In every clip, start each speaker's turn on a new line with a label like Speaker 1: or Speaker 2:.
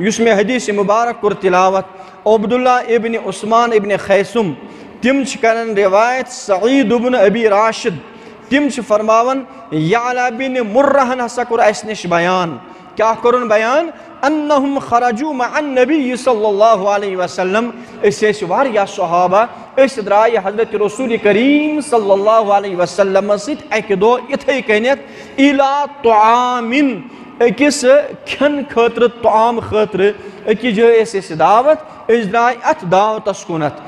Speaker 1: یس میں حدیث مبارک کر تلاوت، عبداللہ ابن عثمان ابن خیسم، تم کرن روایت سعید ابن ابی راشد، تم فرماون یعلا بن مرہن ہسا کر اس نش بیان۔ کیا کرن بیان؟ انہم خرجو مع النبی صلی اللہ علیہ وسلم۔ اس اس واریا صحابہ اس درائی حضرت رسول کریم صلی اللہ علیہ وسلم سیت ایک دو اتھائی کہنیت الى طعامن اکس کھن خطر طعام خطر اکی جو اس اس دعوت اس درائی ات دعوت اسکونت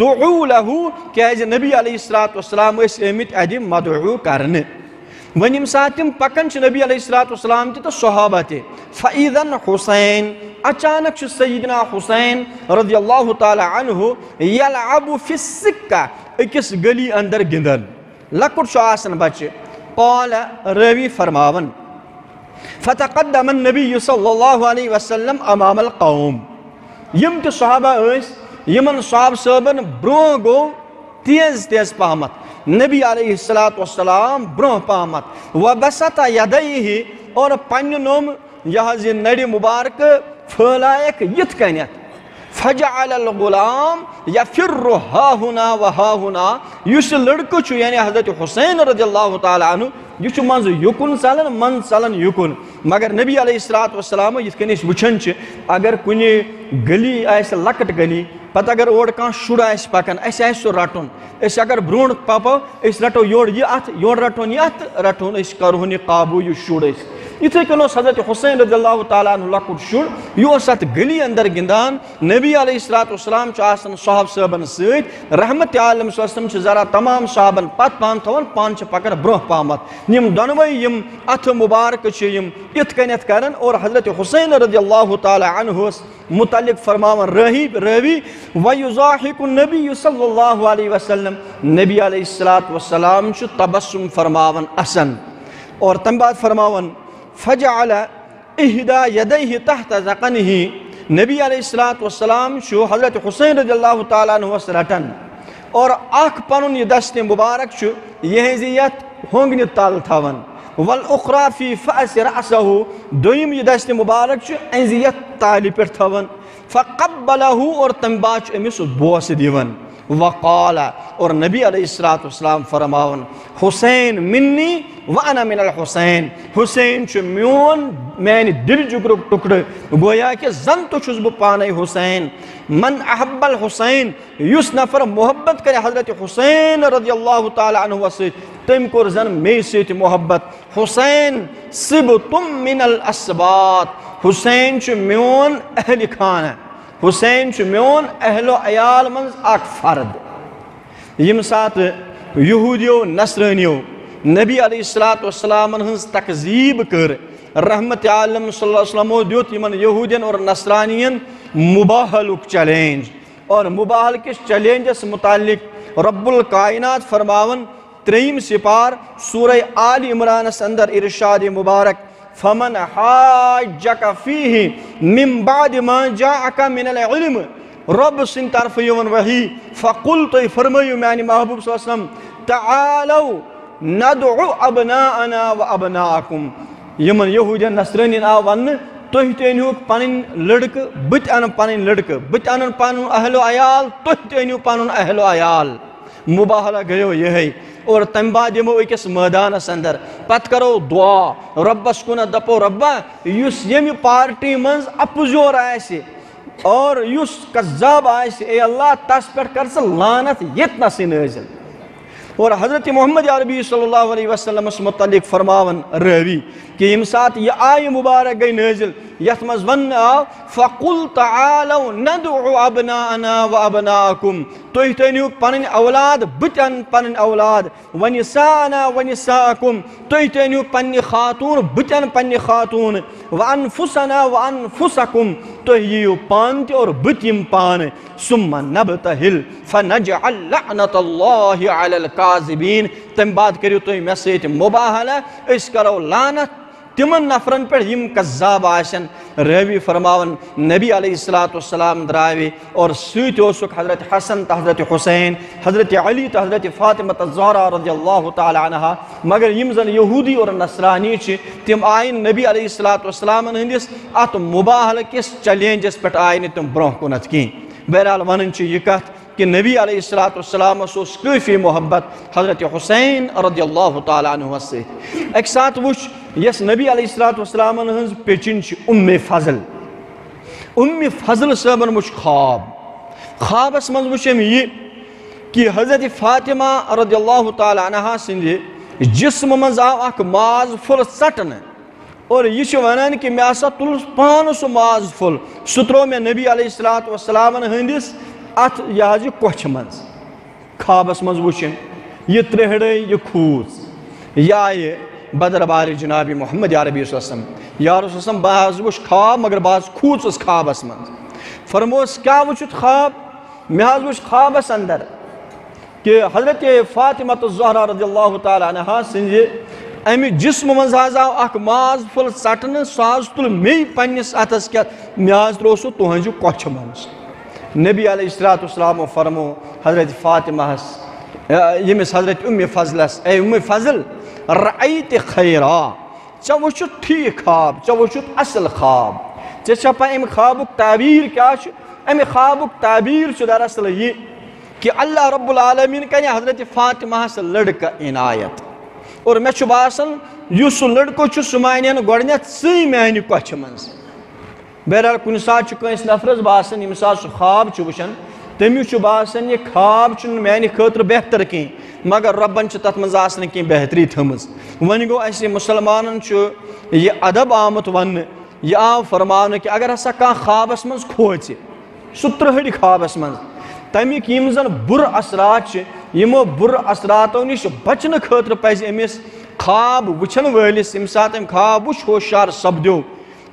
Speaker 1: دعو لہو کہ نبی علیہ السلام اس امت ادی مدعو کرنے ون یم سات تم پکان نبی علیہ الصلوۃ والسلام تہ تو صحابہ تہ فاذن حسین اچانک چھ سیدنا حسین رضی اللہ تعالی عنہ یلعب فی السکہ. اکس گلی اندر گندن لکٹ چھ آسن بچ. قال، روی فرماون. فتقدم النبی صلی اللہ علیہ وسلم امام القوم. یم تہ صحابہ اس یمن صحاب صاحبن برو گو تیز تیز پہمت. نبی علیہ السلام برہ پامت وبسط یدیہ اور پننم یہ نڑ مبارک پھلائک یت کنیت. فجعل الغلام یفر ہا ہنا و ہا ہنا یس لڑکہ چھ یعنی حضرت حسین رضی اللہ تعالی عنہ یہ منز یکن ژلان من ژلان یکن۔ مگر نبی علیہ السلات وسلام یت کن وچھن اگر کن گلی آس لکٹ گلی، پتہ اگر اور کان شر آس پکان اس آس سو رٹن۔ اس اگر برون پپو اس رٹو یور یہ ات یور رٹون یہ ات رٹون اس کرہون قابو، یہ شر اس یتھے کنو حضرت حسین رضی اللہ تعالیٰ عنہ لکٹ شر یہ اس ات گلی اندر گندان نبی علیہ الصلوۃ والسلام چھ آسن صحاب صاحبن سۭتۍ رحمت عالم صلی اللہ علیہ وسلم چھ ذرا تمام صحابن پت پان تھون پان چھ پکان برونٛہہ پامت یم دۄنوے یم اتھ مبارک چھ یم یتھ کنیتھ کران اور حضرت حسین رضی اللہ تعالیٰ عنہ متعلق فرماون رہی روی ویزاحق النبی صلی اللہ علیہ وسلم نبی علیہ السلام چھ تبسم فرماون اسن اور تم بعد فرماون فجعل اہدا یدیہ تحت زقنہ نبی علیہ السلام چھ حضرت حسین رضی اللہ تعالیٰ عنہ رٹن. اور اخ پنن یہ دست مبارک چھ یہ زیت ہونگنی تال تھاون. والاخرى في فأس رأسه دویم یہ دست مبارک چھ انزیت تالی پر تھاون. فقبله اور تنباچ امس بوس دیون. وقال، اور نبی علیہ السلام فرماون، حسین منی وانا من الحسین. حسین چھ میون میں دل جگر ٹکڑ گویا کہ زن تو چھس بہ پانے حسین. من احب الحسین یس نفر محبت کرے حضرت حسین رضی اللہ تعالی عنہ ست تم کور زن می ست محبت. حسین سب تم من الاسبات حسین چھ میون اہل خانہ حسین چھ میون اہل و عیال منز اک فرد۔ یم سات یہودیو، نصرانیو، نبی علیہ السلام ہنز تقزیب کر رحمت عالم صلی اللہ علیہ وسلم دیوت یمن یہودین اور نصرانین مباہلک چیلنج۔ اور مباہل کس چیلنجس متعلق رب القائنات فرماون، تریم سپار سورہ آل عمران اندر ارشاد مبارک فمن حاجک فیہ من بعد ما جاءک من العلم رب سن طرف یون وحی فقل تو فرمائیو میانی محبوب صلی اللہ علیہ وسلم تعالو ندعو ابناءنا و ابناءکم یمن یہودین نصرانین آو ون، تُہۍ تہِ أنۍہوٗکھ پنٕنۍ لڑکہٕ بہٕ تہِ اَنہٕ پنٕنۍ لڑکہٕ بہٕ تہِ اَنن پنُن اہل و عیال، تُہۍ تہِ أنِو پنُن اہل و عیال۔ مباہلہ گٔیو یِہے اور تمہ بعد یمو أکِس میدانس اندر پتہٕ کرو دعا ربس کن دپو رۄبا یُس ییٚمہِ پارٹی منٛز اپزور آسہِ اور یُس قذاب آسہِ اے اللہ، تس پٮ۪ٹھ کر ژٕ لانت ییٚتنسٕے نٲزِل اور حضرت محمد عربی صلی اللہ علیہ وسلم متعلق فرماون روی کہ یم سات یہ آئی مبارک گئی نازل یت مز ون آو فقل تعالو ندعو ابناءنا و ابناءکم تُہۍ تٔنِو پنٕنۍ اولاد بہٕ تہِ اَنہٕ پنٕنۍ اولاد۔ ونساءنا ونساءکم تُہۍ تہِ أنِو پننہِ خاتوٗن بہٕ تہِ اَنہٕ پننہِ خاتوٗن۔ وانفسنا وانفسکم تُہۍ یِیِو پانہٕ تہِ اور بہٕ تہِ یِمہٕ ثم نبتہل فنجعل لعنت اللہ علی الکاذبین تمہِ بعد کٔرِو تُہۍ مےٚ سۭتۍ مُباہلہ أسۍ کرو لعنت۔ تمن نفرن پہ یم قذاب آسن روی فرماون، نبی علیہ الصلوۃ والسلام دراوی، اور سوت اوسک حضرت حسن تو حضرت حسین، حضرت علی تو حضرت فاطمہ الزہرا رضی اللہ تعالی عنہا، مگر یم زن یہودی اور نصرانی چھ، تم آئین نبی علیہ الصلوۃ والسلام ہندس ات مباہل کس چیلنجس پہ آئین تم برہ کنت کی بہرحال ونن چھ یہ کت کہ نبی علیہ السلام والسلام محبت؟ حضرت حسین رضی اللہ تعالیٰ عنہ سے۔ ایک ساتھ وچ، یس نبی علیہ السلام والسلام ہنز پیچن چھ ام فضل۔ ام فضل صاحبن وچ خواب۔ خوابس من وچم یہ کہ حضرت فاطمہ رضی اللہ تعالیٰ عنہ سند جسم من آو اک ماز پھل ژٹن اور یہ ونان کہ مے ہسا تل پان سہ ماز پھل۔ سہ ترو مے نبی علیہ السلام والسلام ہندس ات یہ کوچھ مز خوابس مز وچن یہ ترہڑے یہ کھوز یہ آئے بدر بار جناب محمد عربی وسلم۔ یا رسول وسلم بعض وچ خواب، مگر بعض کھوز اس خوابس مز فرموس کیا وچت خواب؟ میں حض وچ خوابس اندر کہ حضرت فاطمہ الزہرا رضی اللہ تعالی عنہ سنجھ امی جسم مز حظ آو اخ ماز پھل ژٹنہٕ، سُہ حظ تُل مے پننِس اتھس کیٛاہ مےٚ حظ ترٛوو سُہ تُہنٛزِ کۄچھِ منٛز۔ نبی علیہ السلام السلام فرمو، حضرت فاطمہ یمس حضرت ام فضلس اے ام فضل، رأیت خیرا ژےٚ وٕچھُتھ ٹھیٖک خواب ژےٚ وٕچھُتھ اصل خواب۔ ژےٚ چھا پاے امہِ خوابُک تعبیٖر کیٛاہ چھُ امہِ خوابُک تعبیٖر چھُ دراصل یہِ کہ اللہ رب العالمین کرِ حضرت فاطمہس لڑکہٕ عنایت۔ اور مےٚ چھُ باسان یُس سُہ لڑکہٕ چھُ سُہ مانن گۄڈنٮ۪تھ ژٕے میانہِ کۄچھِ بہرحال کُنہِ ساتہٕ چھُ کٲنٛسہِ نفرس باسان ییٚمہِ ساتہٕ سُہ خواب چھُ وٕچھان، تٔمِس چھُ باسان یہِ خواب چھُنہٕ میانہِ خٲطرٕ بہتر کینٛہہ، مگر رۄبن چھِ تتھ منٛز آسان کینٛہہ بہتری تھٲمٕژ وۄنۍ گوٚو اَسہِ مُسلمانن چھُ یہِ ادب آمُت وننہٕ، یہِ آو فرماونہٕ کہِ اگر ہسا کانٛہہ خوابس منٛز کھوژِ، سُہ ترٛہڑِ خوابس منٛز تمیُک یِم زن بُرٕ اثرات چھِ، یِمو بُرٕ اثراتو نِش بچنہٕ خٲطرٕ پزِ أمِس خواب وٕچھن وٲلِس، ییٚمہِ ساتہٕ أمۍ خواب وٕچھ ہوشیار سپدیو۔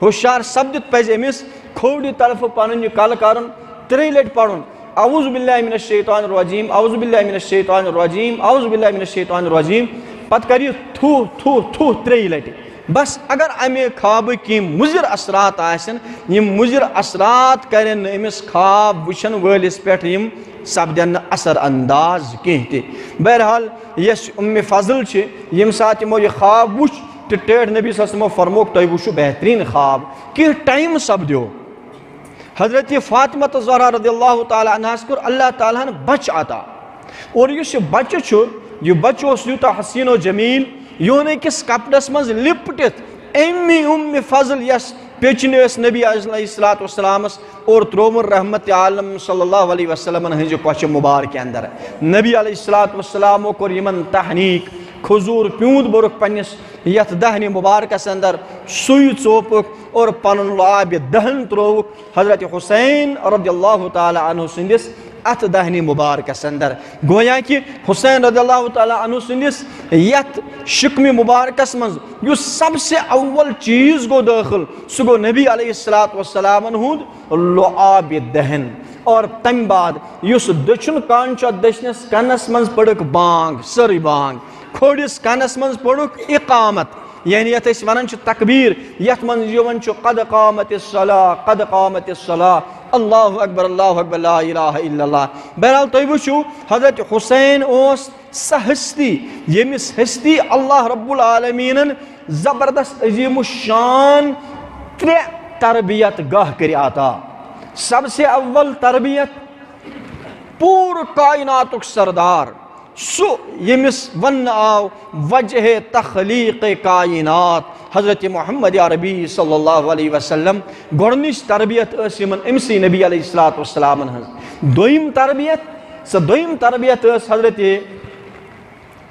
Speaker 1: ہوشیار سپدِتھ پزِ أمِس کھوورِ طرفہٕ پنُن یہِ کلہٕ کرُن ترٛیٚیہِ لٹہِ پرُن اعوذ باللہ من الشیطان الرجیم، اعوذ باللہ من الشیطان الرجیم، اعوذ باللہ من الشیطان الرجیم۔ پتہٕ کر یہِ تھوٗ تھوٗ تھوٗ ترٛیٚیہِ لٹہِ بس اگر امہِ خوابٕکۍ کینٛہہ مُضِر اثرات آسن یِم مُضِر اثرات کرن نہٕ أمِس خواب وٕچھن وٲلِس پٮ۪ٹھ یِم سپدن اثر انداز کینٛہہ تہِ بہرحال یۄس اُمہِ فضل چھِ ییٚمہِ ساتہٕ یِمو یہِ خواب وٕچھ تہٕ ٹٲٹھ نبی صلی اللہ علیہ وسلم فرموک تۄہہِ وٕچھو بہتریٖن خواب۔ کینٛہہ ٹایم سپدیو حضرت فاطمہ زہرا رضی اللہ تعالیٰ عنہس کوٚر اللہ تعالیٰ ہن بچہِ عطا اور یُس یہِ بچہِ چھُ یہِ بچہِ اوس یوٗتاہ حسیٖن و جمیٖل یہِ اوٚن أکِس کپڑس منٛز لِپٹِتھ اَمہِ اُمہِ فضل یۄس پیچنہِ ٲس نبی علیہ الصلات وسلامس اور ترٛووُن رحمت عالم صلی اللہ علیہ وسلمن ہٕنٛزِ کۄچھِ مُبارکہِ انٛدر نبی علیہ الصلات وسلامو کوٚر یِمن تحنیٖق کھوٗر پیوٗنٛت بوٚرُکھ پننِس یتھ دہنہِ مُبارکس انٛدر سُے ژوپُکھ اور پنُن لابہِ دہن ترٛووُکھ حضرت حُسین رضی اللہ تعالیٰ عنہ سٕنٛدِس اتھ دہنہِ مُبارکس انٛدر گویا کہِ حُسین رضی اللہ تعالیٰ عنہ سٕنٛدِس یتھ شِکمہِ مُبارکس منٛز۔ یُس سب سے اول چیٖز گوٚو دٲخل سُہ نبی علیہ السلات وسلامن ہُنٛد لعابہِ دہن۔ اور تمہِ بعد یُس دٔچھُن کن چھُ کنس منٛز پٔڑٕکھ بانگ سٲرٕے بانگ۔ کھوڑس کنس منٛز پوٚرُکھ اقامت۔ یعنی یتھ أسۍ ونان چھِ تقبیٖر یتھ قد قامت الصلاح قد قامت الصلاح اللہ اکبر اللہ اکبر، لا الہ الا اللہ۔ بہرحال تُہۍ وٕچھِو، حضرت حُسین اوس سۄ ہستی۔ ییٚمِس ہستی اللہ رب العالمیٖنن زبردست عظیٖم الشان ترٛےٚ تربیت گاہ کٔرۍ عطا سب سے اول تربیت پوٗرٕ کایناتُک سردار۔ سُہ ییٚمِس وننہٕ آو وجہ تخلیٖق کاینات حضرت محمد عربی صلی اللہ علیہ وسلم گۄڈنِچ تربیت ٲس یِمن أمسٕے نبی علیہ السلات وسلامن ہٕنٛز دوٚیِم تربیت سۄ دوٚیِم تربیت ٲس حضرت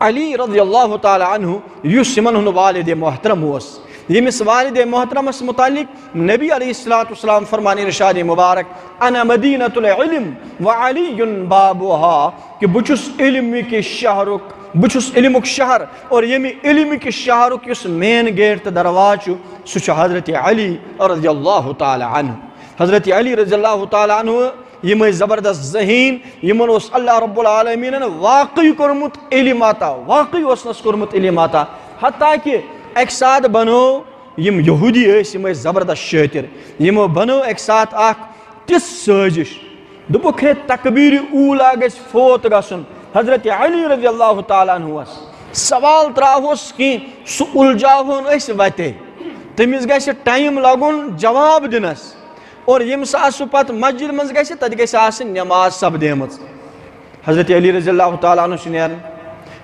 Speaker 1: علی رضی اللہ تعالیٰ عنہ، یُس یِمن ہُنٛد والدِ محترم اوس ییٚمِس والدِ محترمس متعلق نبی علیہ السلات وسلام فرمانہِ رشادِ مُبارک، انا مدیٖنت العلم و علی بابوہا۔ کہ بہٕ چھُس علمٕکہِ شہرُک، بہٕ چھُس شہر اور ییٚمہِ علمٕکہِ شہرُک یُس مین گیٹ تہٕ درواز چھُ، سُہ چھُ حضرت علی رضی اللہ تعالیٰ عنہ۔ حضرت علی رضی اللہ تعالیٰ عنہ یِم ٲسۍ زبردست ذہیٖن، یِمن اوس اللہ رب العالمیٖنن واقعٕے کوٚرمُت علم عطا واقعٕے اوسنس کوٚرمُت علم عطا حتیٰ کہِ اَکہِ ساتہٕ بنوو یم یہودی ٲسۍ زبردست شٲطِر۔ یِمو بنٲو اَکہِ ساتہٕ اکھ تِژھ سٲزِش۔ دوٚپُکھ ہے تقبیٖرِ اوٗلا گژھِ فوت گژھُن حضرت علی رضی اللہ تعالیٰ عنہس سوال تراوہوس کینٛہہ سُہ اُلجاوہون أسۍ وتے تٔمِس گژھِ ٹایم لگُن جواب دِنس۔ اور ییٚمہِ ساتہٕ سُہ پتہٕ مسجد منٛز گژھِ تتہِ گژھِ آسٕنۍ نٮ۪ماز سپدیمٕژ حضرت علی رضی اللہ تعالیٰ عنہ چھُ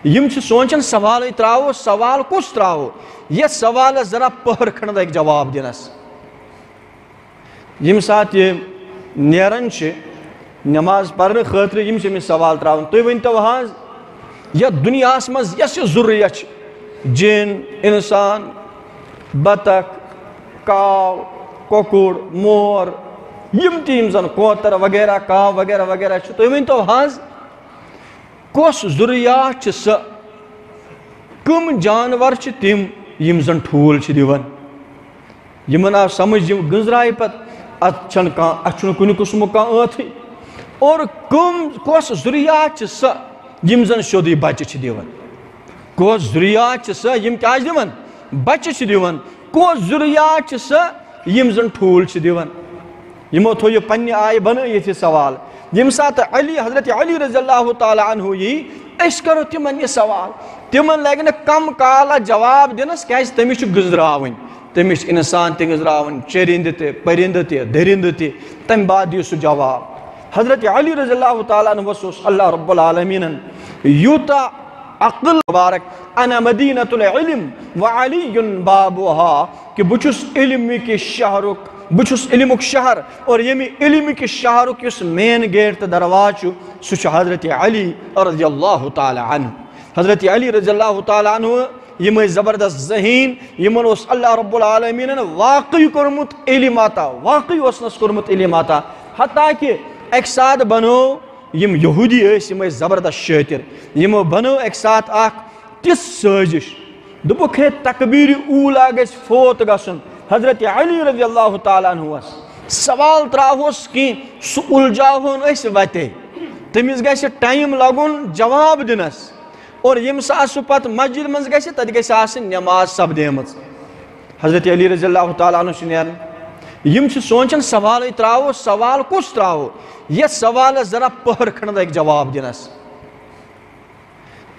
Speaker 1: یم چھِ سونچان سوالٕے تراوو سوال کُس تراوو یتھ سوالس ذرا پہر کھنڈ لگہِ جواب دِنس۔ ییٚمہِ ساتہٕ یہِ نیران چھِ۔ نٮ۪ماز پرنہٕ خٲطرٕ یِم چھِ أمِس سوال تراوان، تُہۍ ؤنۍتو حظ یتھ دُنیاہس منٛز یۄس یہِ ضروٗریت چھِ، جِن، اِنسان بطخ کاو، کۄکُر، مور، یم تہِ یِم زن کوتر وغیرہ، کاو وغیرہ وغیرہ چھِ، تُہۍ ؤنۍتو حظ، کۄس ضروٗریات چھِ سۄ؟ کٕم جانور چھِ تِم یِم زن ٹھوٗل چھِ دِوان؟ یِمن آو سمجھ یِم گٔنٛزرایہِ پتہٕ، اتھ چھنہٕ کانٛہہ، اتھ چھُنہٕ کُنہِ قٕسمُک کانٛہہ ٲتھٕے اور کٕم کۄس ضروٗریات چھِ سۄ یِم زن سیوٚدُے بچہِ چھِ دِوان؟ کۄس ضروٗریات چھِ سۄ یِم کیٛاہ چھِ دِوان؟ بچہِ چھِ دِوان۔ کۄس ضروٗریات زن ٹھوٗل چھِ دِوان؟ یِمو تھوٚو یہِ پننہِ آیہِ بنٲیِتھ یہِ سوال۔ ییٚمہِ ساتہٕ علی، حضرت علی رضی اللہ تعالیٰ عنہ یی، أسۍ کرو تِمن یہِ سوال۔ تِمن لگہِ کم کالا جواب دِنس، کیازِ تٔمِس چھُ گٔنٛزراوٕنۍ تٔمِس چھِ اِنسان تہِ گٔنٛزراوٕنۍ چٔرِنٛدٕ تہِ، پٔرِنٛدٕ تہِ، دٔرِنٛدٕ تہِ۔ بعد دِیِو سُہ جواب۔ حضرت علی رضی اللہ تعالیٰ عنہس اللہ رب العالمیٖنن یوٗتاہ عقل مبارک، انا مدیٖنت العلم وعلی بابوہا، کہِ بہٕ چھُس علمِکہِ شہرُک بہٕ چھُس علمُک شہر، اور ییٚمہِ علمِکہِ شہرُک یُس مین گیٹ تہٕ درواز چھُ سُہ چھُ حضرت علی رضی اللہ تعالیٰ عنہ۔ حضرت علی رضی اللہ تعالیٰ عنہ یِم زبردست ذہیٖن، یِمن اوس اللہ رب العالمیٖنن واقعٕے کوٚرمُت علم عطا واقعٕے اوسنس کوٚرمُت علم عطا حتٰ کہِ اَکہِ ساتہٕ بنٲو یِم یہوٗدی ٲسۍ یِم ٲسۍ زبردست شٲطِر یِمو بنٲو اَکہِ ساتہٕ اکھ تِژھ سٲزِش دوٚپُکھ ہے تقبیٖرِ اوٗلا گژھِ فوت گژھُن حضرت علی رضی اللہ تعالیٰ عنہس سوال تراوہوس کینٛہہ سُہ اُلجاوہون أسۍ وتے۔ تٔمِس گژھِ ٹایم لگُن جواب دِنس اور ییٚمہِ ساتہٕ سُہ پتہٕ مسجد منٛز گژھِ تتہِ گژھِ آسٕنۍ نٮ۪ماز سپدیمٕژ حضرت علی رضی اللہ تعالیٰ عنہ چھُ نیران یم چھِ سونچان سوالٕے تراوو سوال کُس تراوو یتھ سوالس ذرا پہر کھنڈ لگہِ جواب دِنس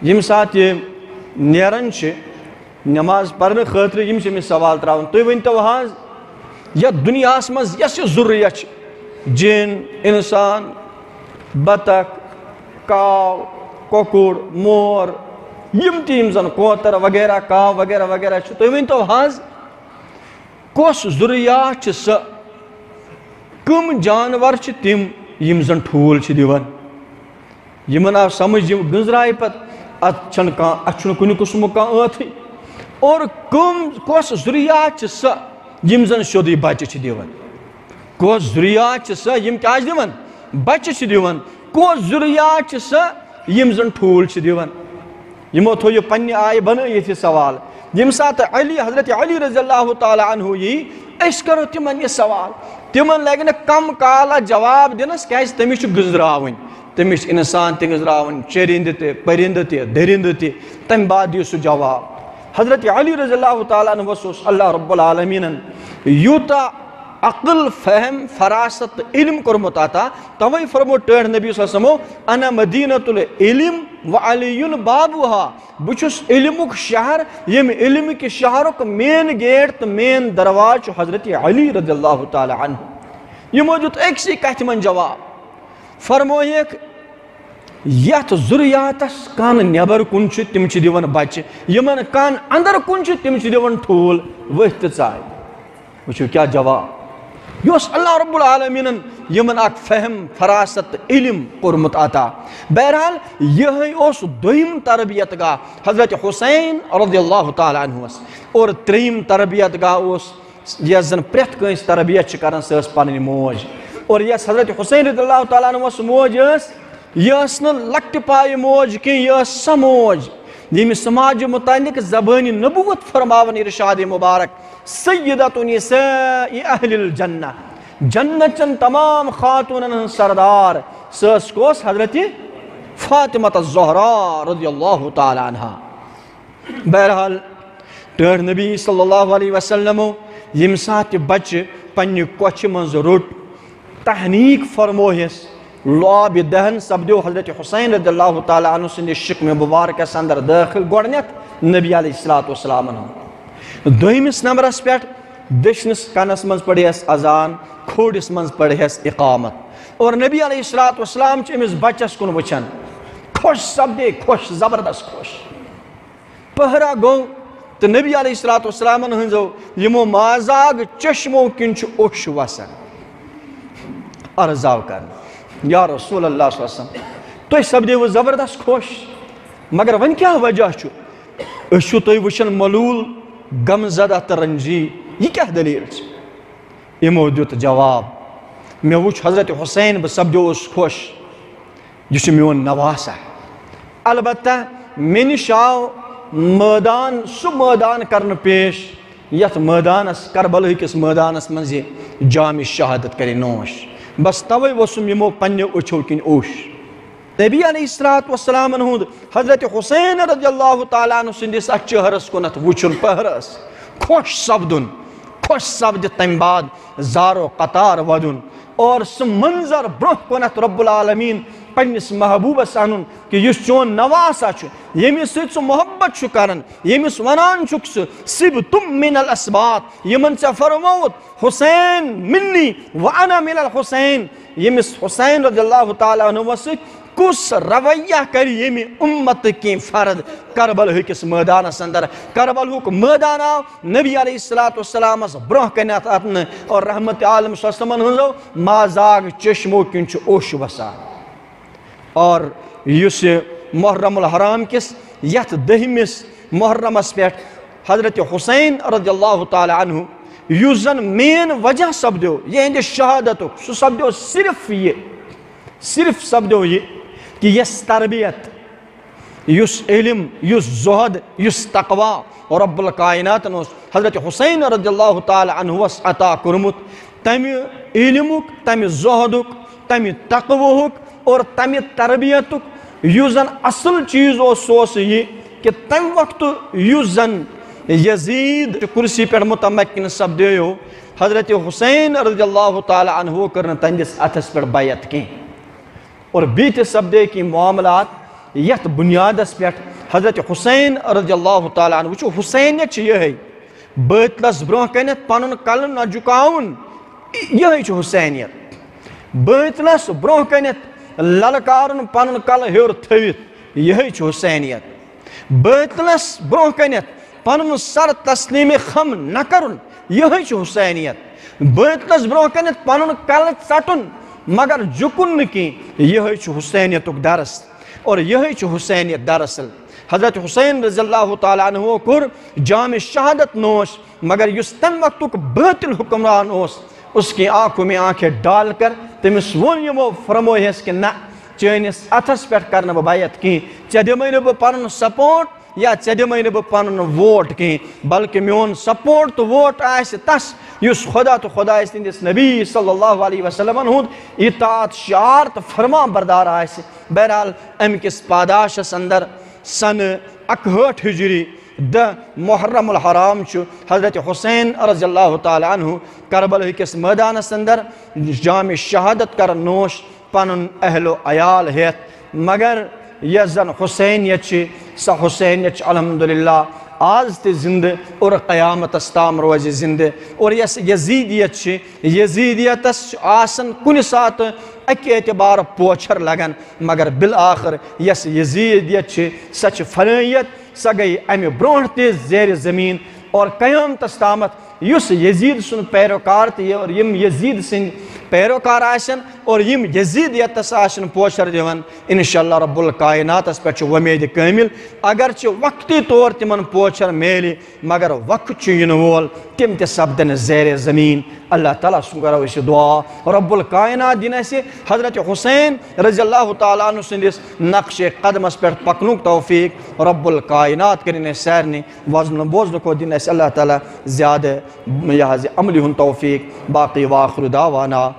Speaker 1: ییٚمہِ ساتہٕ یہِ نیران چھِ نٮ۪ماز پرنہٕ خٲطرٕ یِم چھِ أمِس سوال تراوان تُہۍ ؤنۍتو حظ یتھ دُنیاہس منٛز یۄس یہِ ضروٗریت چھِ۔ جِن، اِنسان، بطخ کاو کۄکُر مور، یِم تہِ یِم زن، کوتر وغیرہ کاو وغیرہ وغیرہ چھِ۔ تُہۍ ؤنۍتو حظ کۄس ضروٗریات چھِ سۄ کٕم جانور چھِ تِم یِم زن ٹھوٗل چھِ دِوان؟ آو سمجھ یِم گٔنٛزرایہِ پتہٕ، اتھ چھنہٕ کانٛہہ، اتھ چھُنہٕ کُنہِ قٕسمُک کانٛہہ ٲتھٕے اور کٕم کۄس ضروٗریات چھِ سۄ یِم زن سیوٚدُے بچہِ چھِ دِوان؟ کۄس ضروٗریات چھِ سۄ یِم کیٛاہ چھِ دِوان؟ بچہِ چھِ دِوان۔ کۄس ضروٗریات چھِ سۄ زن ٹھوٗل چھِ دِوان؟ یِمو تھوٚو یہِ پننہِ آیہِ بنٲیِتھ یہِ سوال۔ ییٚمہِ ساتہٕ علی، حضرت علی رضی اللہ تعالیٰ عنہ یی أسۍ کرو تِمن یہِ سوال۔ تِمن لگہِ نہٕ کم کالا جواب دِنس، کیازِ تٔمِس چھُ گٔنٛزراوٕنۍ تٔمِس چھِ اِنسان تہِ گٔنٛزراوٕنۍ چٔرِنٛدٕ تہِ، پٔرِنٛدٕ تہِ، دٔرِنٛدٕ بعد دِیِو سُہ جواب۔ حضرت علی رضی اللہ تعالیٰ عنہس اوس اللہ رب العالمیٖنن یوٗتاہ عقل، فہم، فراست، علم کوٚرمُت عطا توے فرمو ٹٲٹھ نبی وسلمو انا مدیٖنت العلم و علی بابوہا بہٕ چھُس علمُک شہر ییٚمہِ علمکہِ مین گیٹ تہٕ مین درواز حضرت علی رضی اللہ تعالیٰ عنہ۔ یِمو دیُت أکسٕے کتھِ منٛز جواب۔ فرمویکھ یتھ ضروٗریاتس کن نٮ۪بر کُن چھُ تِم چھِ دِوان بچہِ یِمن کن انٛدر کُن چھُ تِم چھِ دِوان ٹھوٗل ؤتھۍ تہٕ جواب؟ یہِ اوس اللہ رب العالمیٖنن یِمن اکھ فہم، فراست، علم کوٚرمُت عطا بہرحال یِہے اوس دوٚیِم تربیت گاہ، حضرت حُسین رضی اللہ تعالیٰ عنہس اور ترٛیٚیِم تربیت گاہ اوس یۄس زن پرٛٮ۪تھ کٲنٛسہِ تربیت چھِ کران سۄ ٲس موج۔ اور یۄس حضرت حُسین رضی اللہ تعالیٰ عنہس موج ٲس یہِ ٲس نہٕ لۄکٹہِ موج کینٛہہ یہِ ٲس سۄ موج ییٚمہِ سماجہِ مُتعلِق زبٲنہِ نبوٗت فرماوان اِرشادِ مُبارک۔ سیدتُن اہلِ الجنہ جنتچن تمام خاتوٗنن ہٕنٛز سردار سۄ ٲس کۄس حضرتِ فاطمت الظہرا رضی اللہ تعالیٰ عنہ۔ بہرحال ٹر نبی صلی اللہ علیہ وسلم یم سات بچہ پنہ کوچھ من روٹ تحنیق فرموہس لعاب دہن سپدو حضرت حسین رضی اللہ تعالیٰ عنہ سند شکم مبارکس اندر داخل گۄڈنیتھ نبی علیہ الصلوۃ والسلام دویمس نمبرس پہ دشنس کنس من پڑھیس اذان کھوڑس من پڑھیس اقامت۔ اور نبی علیہ الصلوۃ والسلام امس بچس کن وچھن خوش سپدے، خوش، زبردست خوش۔ پہرا گو تو نبی علیہ الصلوۃ والسلام ہنزو یمو مازاگ چشمو کن چھ اوش وسن عرضاو کرن یا رسول اللہ صلی اللہ علیہ وسلم تو سپدے وہ زبردست خوش، مگر ون کیا وجہ چھو اشو تو وشن ملول غم زدہ ترنجی یہ کیا دلیل امو دیت جواب، میں وچ حضرت حسین بہ سپدو خوش یہ میون نواسہ البتہ میں نشاو میدان سو میدان کرن پیش، یت میدانس کربل کس میدانس منزی جامع شہادت کرے نوش۔ بس توے وسم یمو پنہ اچھو کن اوش۔ نبی علیہ الصلوۃ والسلام ہند حضرت حسین رضی اللہ تعالیٰ عنہ سندس ات چہرس کنت وچن پہرس۔ خوش سپدن خوش سپد تم بعد زارو قطار ودن۔ اور سہ منظر برہ کنت رب العالمین پنس محبوبس ان کہ اس چون نواسا یمس ست سہ محبت کران یمس ونان سہ سب تم من الاسبات یمن ژے فرموت، حسین منی، وانا من الحسین۔ یمس حسین رضی اللہ تعالیٰ عنہ ست کس رویہ کر یم امت کی فرد کربل ہکس میدانس اندر کربل ہک میدان آو؟ نبی علیہ الصلوۃ والسلام برہ کنت اتن اور رحمت عالم صلی اللہ علیہ وسلم مازاگ چشمو کن چھ اوش وسان اور اس محرم الحرام کس، یت دہمس محرمس پہ حضرت حسین رضی اللہ تعالی عنہ اس زن مین وجہ سپدو یہ یعنی شہادت سہ سپدو صرف یہ، صرف سپدو یہ۔ کہ یس تربیت اس علم اس زہد اس تقوا رب الکائنات حضرت حسین رضی اللہ تعالی عنہ عطا کورمت تمہ علمک تمہ زہدک تمہ تقوہک اور تمہ تربیت زن اصل چیز سو یہ کہ تم وقت زن یزید کرسی پہ متمکن سپدیو حضرت حسین رضی اللہ تعالی عنہ کر تہندس اتس پہ بیعت کی اور بیت سپدے کی معاملات یت بنیادس پہ حضرت حسین رضی اللہ تعالی عنہ وچو حسینیت یہ بتلس برہ کنت پن کل نہ جکاون یہ حسینیت۔ بتلس برہ کنت للکارن پن کل ہور تھوت یہ حسینیت۔ بتلس برہ کنت پن سر تسلیم خم نہ کرن یہ حسینیت۔ بتلس برہ کنت پن کل ژٹن مگر جکن نی یہ حسینیت درس اور یہ حسینیت دراصل حضرت حسین رضی اللہ تعالیٰ عنہ کور جامع شہادت نوش، مگر اس تم وقت باطل حکمران اس اس کی آنکھوں میں آنکھیں ڈال کر تمس ون یمو فرموہس کہ نہ، چینس اتھس پہ کرنا بہ بیعت کی ژے دمے نہ بہ سپورٹ یا ژے دمے نہ بہ پنن ووٹ کی، بلکہ میون سپورٹ تو ووٹ آس تس یس خدا تو خدا سندس نبی صلی اللہ علیہ وسلم ہند اطاعت شعار تو فرما بردار آس بہرحال، ام کس پاداشس اندر سن اکہٹ ہجری دہ محرم الحرام حضرت حسین رضی اللہ تعالی عنہ کربل کس میدانس اندر جامع شہادت کر نوش پن اہل و عیال ہیت۔ مگر یہ زن حسینیت سہ حسینیت الحمدللہ آز تی زند اور قیامت استام روز زند اور یس یزیدیت یزیدیت آسن کن سات اکی اعتبار پوچھر لگن۔ مگر بالآخر یس یزیدیت سچ فنیت سا گئی امہ برونٹ تی زیر زمین۔ اور قیامتس تامت اس یزید سن پیروکار تی اور یم یزید سن پیروکار آسن اور یم یزید یتس آسن پوچھر دیون، انشاءاللہ رب الکائنات اس پہ ومید کامل۔ اگرچہ وقتی طور تمن پوچھر میلی، مگر وقت چین وول تم تی سبدن زیر زمین۔ اللہ تعالیٰ سن کرو اسی دعا۔ رب الکائنات دین ایسی حضرت حسین رضی اللہ تعالیٰ عنہ سندس نقش قدم اس پر پکنوک توفیق۔ رب الکائنات کرنے سیرنی وزن بوزن کو دین ایسی اللہ تعالیٰ زیادہ یہاں عملی ہن توفیق۔ باقی واخر دعوانا۔